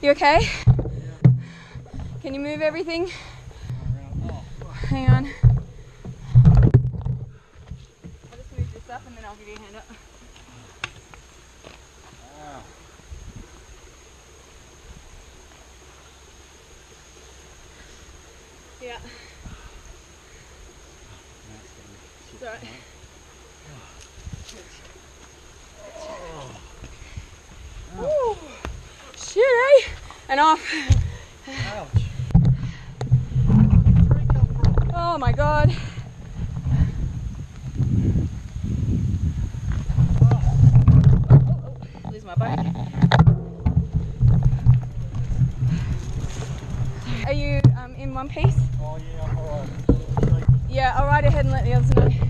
You okay? Can you move everything? Hang on. I'll just move this up and then I'll give you a hand up. Yeah. It's alright. And off. Ouch. Oh my god. Lose my bike. Are you um, in one piece? Oh yeah, I'm alright. Yeah, I'll ride ahead and let the others know.